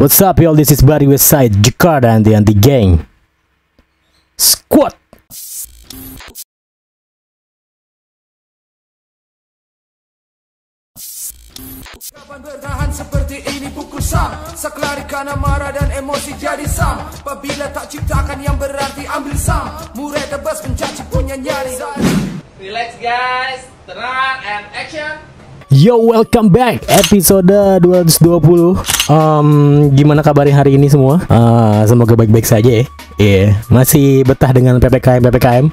What's up y'all, this is Barry Westside, Jakarta and the Anti Gang. Squat! Kapan bertahan seperti ini pukul sam Sekelari karena marah dan emosi jadi sam Apabila tak ciptakan yang berarti ambil sam Murai tebas mencaci punya nyari Relax guys, tenang and action. Yo, welcome back. Episode 220 um, Gimana kabarnya hari ini semua? Uh, semoga baik-baik saja ya. Iya, masih betah dengan PPKM-PPKM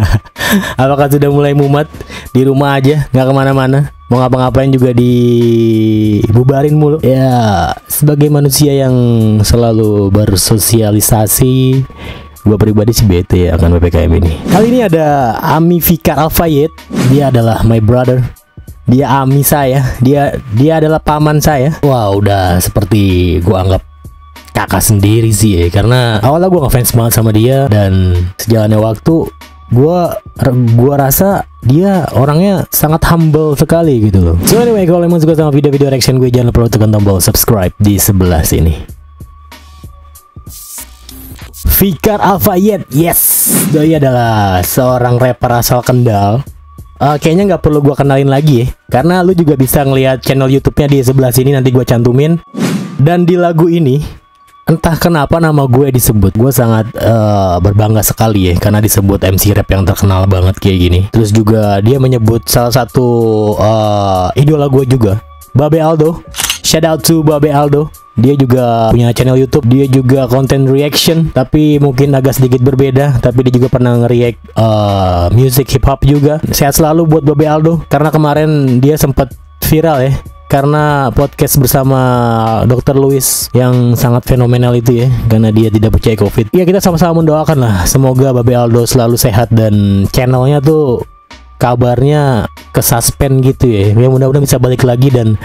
Apakah sudah mulai mumet? Di rumah aja, nggak ke mana-mana. Mau ngapa-ngapain juga dibubarin mulu. Ya, sebagai manusia yang selalu bersosialisasi Gue pribadi sih bete ya akan PPKM ini. Kali ini ada Ami Fikar Dia adalah my brother dia ami saya. Dia dia adalah paman saya. Wah udah seperti gua anggap kakak sendiri sih ya karena awalnya gua ngefans banget sama dia dan sejalannya waktu gua gua rasa dia orangnya sangat humble sekali gitu loh. So anyway kalau emang suka sama video-video reaction gue jangan lupa tekan tombol subscribe di sebelah sini. Fikar Alfayed, yes, doi adalah seorang rapper asal Kendal Uh, kayaknya nggak perlu gua kenalin lagi ya, karena lu juga bisa ngelihat channel YouTube-nya di sebelah sini nanti gua cantumin. Dan di lagu ini, entah kenapa nama gue disebut, gue sangat uh, berbangga sekali ya, karena disebut MC rap yang terkenal banget kayak gini. Terus juga dia menyebut salah satu uh, idola gue juga, Babe Aldo. Shout out to Babe Aldo. Dia juga punya channel YouTube, dia juga konten reaction, tapi mungkin agak sedikit berbeda. Tapi dia juga pernah nge-react uh, music hip hop juga. Sehat selalu buat Babe Aldo, karena kemarin dia sempat viral ya. Karena podcast bersama Dr. Louis yang sangat fenomenal itu ya, karena dia tidak percaya COVID. Ya kita sama-sama mendoakan lah, semoga Babe Aldo selalu sehat dan channelnya tuh kabarnya ke suspend gitu ya. Ya mudah-mudahan bisa balik lagi dan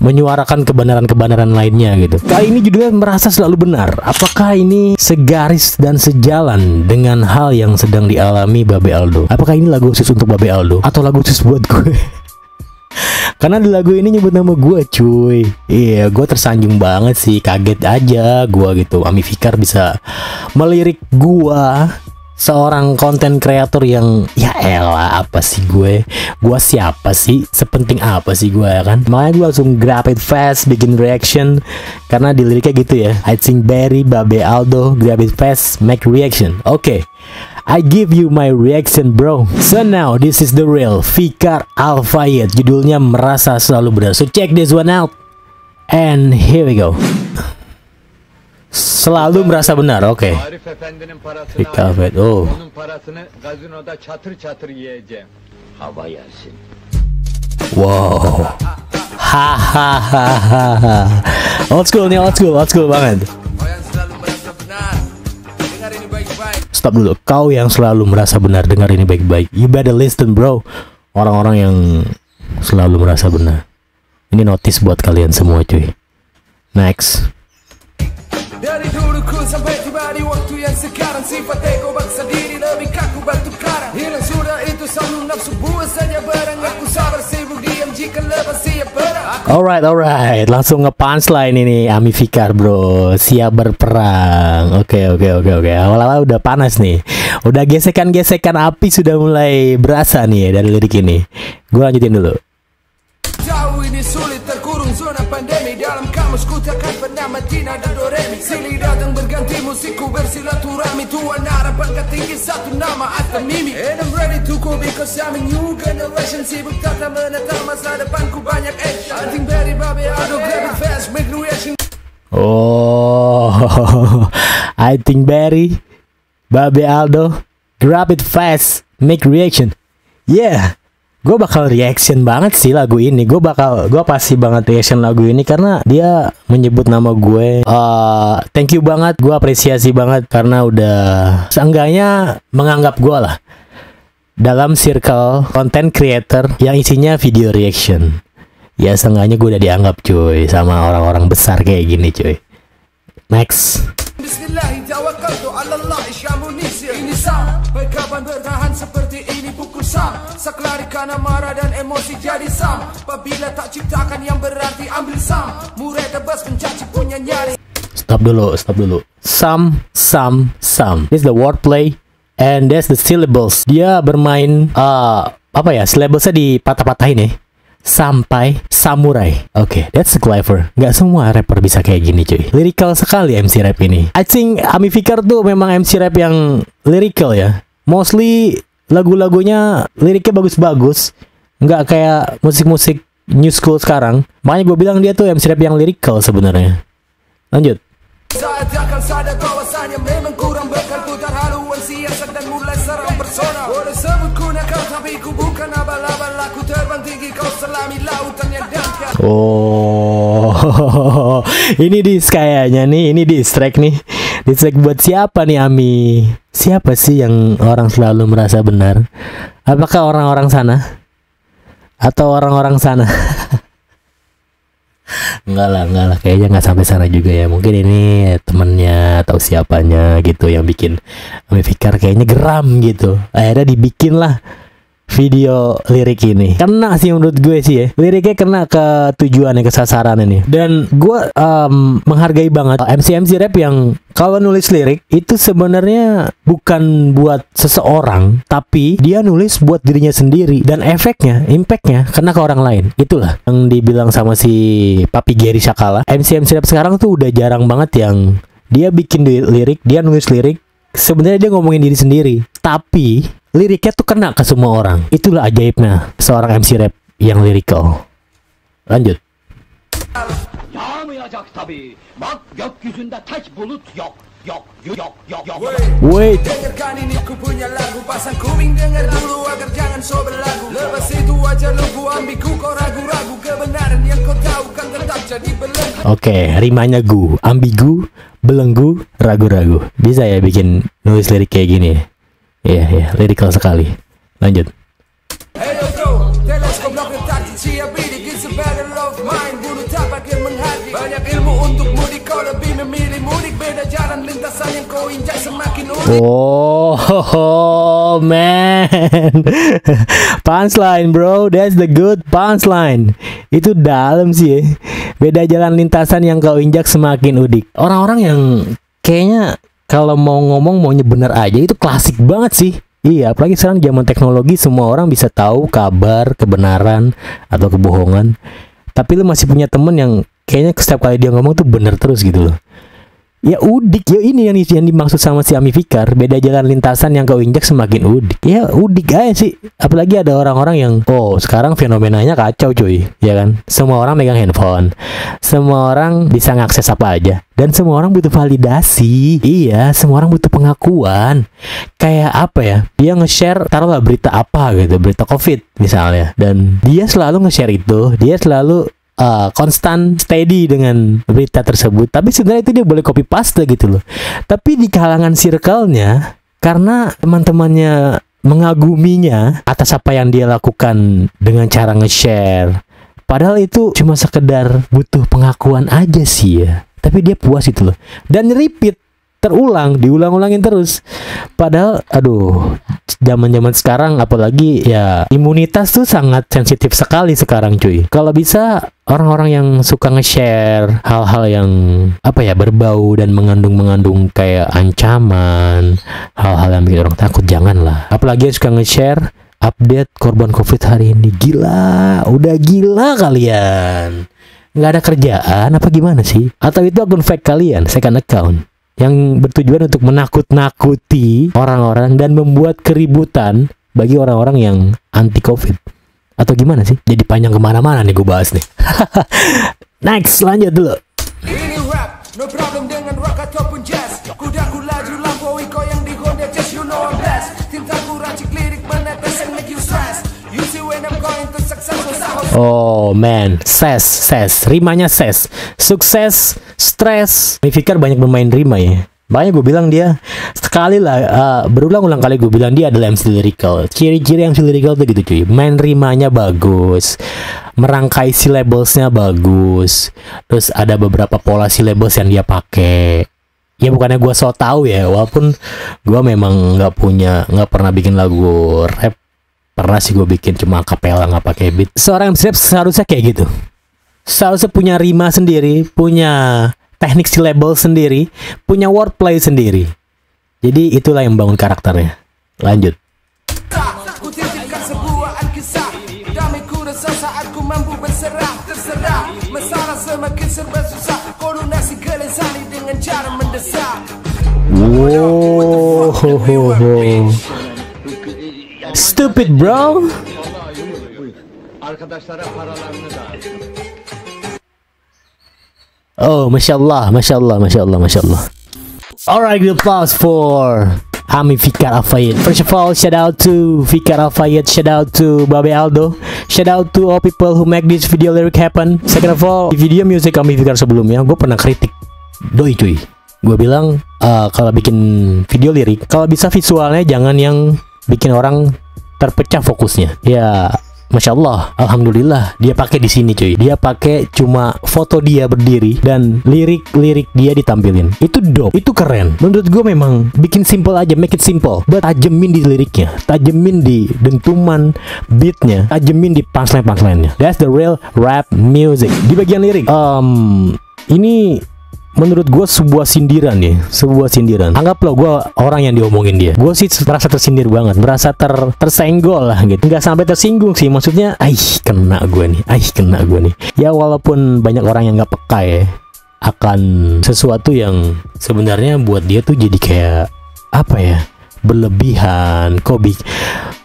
menyuarakan kebenaran-kebenaran lainnya gitu. Kali ini judulnya merasa selalu benar. Apakah ini segaris dan sejalan dengan hal yang sedang dialami Babe Aldo? Apakah ini lagu khusus untuk Babe Aldo atau lagu khusus buat gue? Karena di lagu ini nyebut nama gue cuy Iya gue tersanjung banget sih Kaget aja gue gitu Ami Fikar bisa melirik gue seorang konten kreator yang ya elah apa sih gue? Gue siapa sih? Sepenting apa sih gue ya kan? Makanya gue langsung grab it fast bikin reaction. Karena di liriknya gitu ya. I think Barry Babe Aldo grab it fast make reaction. Oke. Okay. I give you my reaction bro. So now this is the real Fikar Alfayed. Judulnya merasa selalu benar So check this one out. And here we go Selalu merasa benar oke okay. Arif Efendi'nin parasını oh onun parasını gazinoda çatır çatır yiyeceğim. Hava yersin. Wow. Hahaha. old school nih, old school, old school banget. Kau yang selalu merasa benar Dengar ini baik-baik Stop dulu. Kau yang selalu merasa benar, dengar ini baik-baik. You better listen, bro. Orang-orang yang selalu merasa benar. Ini notice buat kalian semua, cuy. Next. Dari duluku sampai tiba di waktu yang sekarang Sifat ego bangsa diri lebih kaku batu karang Hilang sudah itu selalu nafsu buat saja barang Aku sabar sibuk diam jika lepas siap perang Aku Alright, alright. Langsung nge-punchline ini Ami Fikar, bro. Siap berperang. Oke, oke, oke, oke. Awal-awal udah panas nih. Udah gesekan-gesekan api sudah mulai berasa nih ya dari lirik ini. Gue lanjutin dulu. Takkan pernah mati nada do re mi. Silih datang berganti musikku bersilaturahmi satu nama And I'm ready to go because I'm a new generation. Sibuk tata menata masa depanku banyak action. I think very baby Aldo grab it fast. Make reaction Oh, I think Barry, Babe Aldo, grab it fast, make reaction. Yeah, gue bakal reaction banget sih lagu ini. Gue bakal, gue pasti banget reaction lagu ini karena dia menyebut nama gue. Uh, thank you banget, gue apresiasi banget karena udah seenggaknya menganggap gue lah dalam circle content creator yang isinya video reaction. Ya seenggaknya gue udah dianggap cuy sama orang-orang besar kayak gini cuy. Next. Bismillah sam Saklari karena marah dan emosi jadi sam Apabila tak ciptakan yang berarti ambil sam Murai tebas mencaci punya nyari Stop dulu, stop dulu. Some, some, some. This is the wordplay and that's the syllables. Dia bermain uh, apa ya? Syllablesnya dipatah-patahin ya. Sampai samurai. Oke, that's clever. Nggak semua rapper bisa kayak gini cuy. Lyrical sekali MC rap ini. I think Ami Fikar tuh memang MC rap yang lyrical ya. Mostly lagu-lagunya liriknya bagus-bagus. Nggak kayak musik-musik new school sekarang. Makanya gue bilang dia tuh MC rap yang lyrical sebenarnya. Lanjut. Saat akan sadar bahwasannya memang kurang bekal Putar haluan siasat dan mulai serang persona Boleh sebut ku nakal tapi ku bukan abal-abal Aku terbang tinggi kau selami lautan yang dangkal Oh, ini di kayaknya nih, ini di strike nih. Di strike buat siapa nih Ami? Siapa sih yang orang selalu merasa benar? Apakah orang-orang sana? Atau orang-orang sana? Enggak lah, enggak lah. Kayaknya nggak sampai sana juga ya. Mungkin ini temennya atau siapanya gitu yang bikin Ami Fikar kayaknya geram gitu. Akhirnya dibikin lah video lirik ini. Kena sih menurut gue sih ya. Liriknya kena ke tujuan ke sasaran ini. Dan gue em, menghargai banget MC MC rap yang kalau nulis lirik itu sebenarnya bukan buat seseorang tapi dia nulis buat dirinya sendiri dan efeknya impactnya kena ke orang lain. Itulah yang dibilang sama si Papi Gary Sakala. MC MC rap sekarang tuh udah jarang banget yang dia bikin lirik dia nulis lirik. Sebenarnya dia ngomongin diri sendiri tapi liriknya tuh kena ke semua orang. Itulah ajaibnya seorang MC rap yang lyrical lanjut. Yağmayacak tabii. Bak gökyüzünde tek bulut yok. Yok, yok, yok, yok. wait. Dengarkan ini ku punya lagu. Pasang kubing dengar dulu agar jangan so berlagu Lepas itu aja lugu ambigu kau ragu-ragu Kebenaran yang kau tahu kan tetap jadi belenggu. Oke rimanya gu. Ambigu belenggu ragu-ragu. Bisa ya bikin nulis lirik kayak gini ya iya iya. Lyrical sekali. Lanjut. Hey yo bro, teleskop blok taktik siap bidik It's a battle of mind Bunuh tapak yang menghardik Banyak ilmu untuk mudik Kau lebih memilih mudik. Beda jalan lintasan yang kau injak semakin unik. Oh man, punchline bro, that's the good punchline. Itu dalam sih ya. Beda jalan lintasan yang kau injak semakin udik. Orang-orang yang kayaknya kalau mau ngomong maunya bener aja itu klasik banget sih. Iya, apalagi sekarang zaman teknologi semua orang bisa tahu kabar, kebenaran atau kebohongan. Tapi lu masih punya temen yang kayaknya setiap kali dia ngomong tuh bener terus gitu loh. Ya udik ya ini yang, yang dimaksud sama si Ami Fikar. Beda jalan lintasan yang kau injak semakin udik. Ya udik aja sih. Apalagi ada orang-orang yang Oh sekarang fenomenanya kacau cuy. Ya kan? Semua orang megang handphone. Semua orang bisa ngakses apa aja. Dan semua orang butuh validasi. Iya semua orang butuh pengakuan. Kayak apa ya? Dia nge-share Taruhlah berita apa gitu. Berita covid misalnya. Dan dia selalu nge-share itu. Dia selalu uh, konstan steady dengan berita tersebut. Tapi sebenarnya itu dia boleh copy paste gitu loh. Tapi di kalangan circle-nya karena teman-temannya mengaguminya atas apa yang dia lakukan dengan cara nge-share padahal itu cuma sekedar butuh pengakuan aja sih ya. Tapi dia puas itu loh. Dan repeat terulang diulang-ulangin terus. Padahal aduh zaman-zaman sekarang apalagi ya imunitas tuh sangat sensitif sekali sekarang cuy. Kalau bisa orang-orang yang suka nge-share hal-hal yang apa ya berbau dan mengandung-mengandung kayak ancaman hal-hal yang bikin orang takut janganlah. Apalagi yang suka nge-share update korban covid hari ini. Gila udah gila kalian. Nggak ada kerjaan apa gimana sih? Atau itu akun fake kalian second account yang bertujuan untuk menakut-nakuti orang-orang dan membuat keributan bagi orang-orang yang anti covid atau gimana sih? Jadi panjang ke mana-mana nih gue bahas nih. Next lanjut dulu. Ini rap, no problem dengan rock ataupun Oh man, ses, ses, rimanya ses, sukses, stres. Mifikar banyak bermain rima ya. Banyak gue bilang dia sekali lah uh, berulang-ulang kali gue bilang dia adalah MC lyrical. Ciri-ciri MC lyrical tuh gitu cuy. Main rimanya bagus, merangkai syllablesnya bagus. Terus ada beberapa pola syllables yang dia pakai. Ya bukannya gue so tau ya, walaupun gue memang nggak punya, nggak pernah bikin lagu rap pernah sih gue bikin cuma kapela nggak pakai beat. Seorang MC rap seharusnya kayak gitu. Seharusnya punya rima sendiri punya teknik syllable sendiri punya wordplay sendiri. Jadi itulah yang membangun karakternya. Lanjut. Wow stupid bro. Oh, masya Allah, masya Allah, masya Allah, masya Allah. Alright, good applause for Ami Fikar Afayed. First of all, shout out to Fikar Afayed, shout out to Babe Aldo, shout out to all people who make this video lyric happen. Second of all, di video music Ami Fikar sebelumnya, gue pernah kritik doi cuy. Gue bilang eh, kalau bikin video lirik, kalau bisa visualnya jangan yang bikin orang terpecah fokusnya. Ya, Masya Allah, Alhamdulillah dia pakai di sini cuy. Dia pakai cuma foto dia berdiri dan lirik-lirik dia ditampilin. Itu dope, itu keren. Menurut gue memang bikin simple aja, make it simple. But tajemin di liriknya, tajemin di dentuman beatnya, tajemin di punchline punchline-nya. That's the real rap music. Di bagian lirik, um, ini menurut gue sebuah sindiran nih sebuah sindiran. Anggaplah gue orang yang diomongin dia. Gue sih merasa tersindir banget merasa ter tersenggol lah gitu. Nggak sampai tersinggung sih maksudnya aih kena gue nih aih kena gue nih. Ya walaupun banyak orang yang nggak peka ya akan sesuatu yang sebenarnya buat dia tuh jadi kayak apa ya berlebihan. Kok bi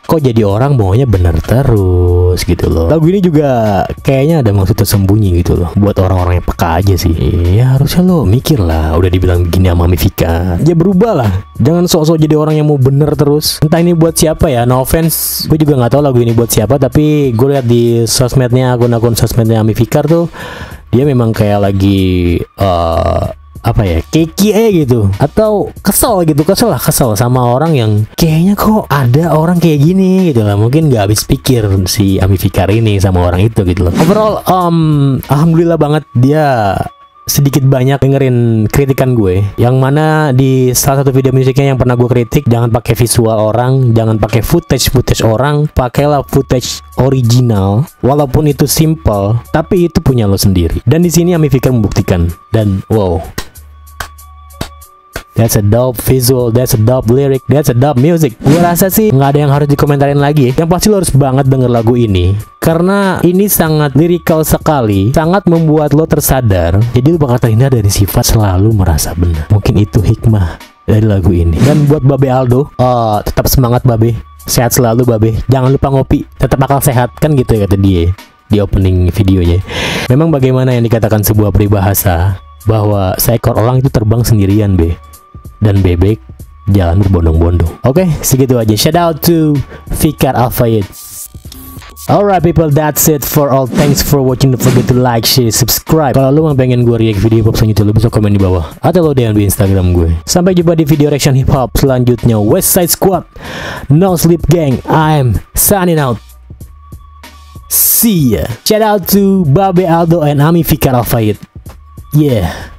kok jadi orang maunya bener terus gitu loh. Lagu ini juga kayaknya ada maksud tersembunyi gitu loh. Buat orang-orang yang peka aja sih. Ya harusnya lo mikir lah. Udah dibilang begini sama Mifika. Ya berubah lah. Jangan sok-sok jadi orang yang mau bener terus. Entah ini buat siapa ya no offense. Gue juga nggak tahu lagu ini buat siapa tapi gue lihat di sosmednya akun-akun sosmednya Mifikar tuh dia memang kayak lagi eh apa ya keki eh gitu. Atau kesel gitu kesel lah kesel sama orang yang kayaknya kok ada orang kayak gini gitu lah. Mungkin nggak habis pikir si Ami Fikar ini sama orang itu gitu loh. Overall um, alhamdulillah banget dia sedikit banyak dengerin kritikan gue. Yang mana di salah satu video musiknya yang pernah gue kritik jangan pakai visual orang jangan pakai footage footage orang pakailah footage original. Walaupun itu simple tapi itu punya lo sendiri. Dan di sini Ami Fikar membuktikan. Dan wow That's a dope visual, that's a dope lyric, that's a dope music. Gue rasa sih nggak ada yang harus dikomentarin lagi. Yang pasti lo harus banget denger lagu ini karena ini sangat lirikal sekali, sangat membuat lo tersadar. Jadi lo bakal terhindar dari sifat selalu merasa benar. Mungkin itu hikmah dari lagu ini. Dan buat Babe Aldo, oh, tetap semangat Babe. Sehat selalu Babe. Jangan lupa ngopi, tetap akal sehat kan gitu ya kata dia di opening videonya. Memang bagaimana yang dikatakan sebuah peribahasa bahwa seekor orang itu terbang sendirian, Be dan bebek jalan berbondong-bondong. Oke, segitu aja. Shout out to Fikar Alfayed. Alright people, that's it for all. Thanks for watching. Don't forget to like, share, subscribe. Kalau lu mau pengen gue react video hip hop selanjutnya, lu bisa komen di bawah atau lo DM di Instagram gue. Sampai jumpa di video reaction hip hop selanjutnya. West Side Squad, No Sleep Gang. I'm signing out. See ya. Shout out to Babe Aldo and Ami Fikar Alfayed. Yeah.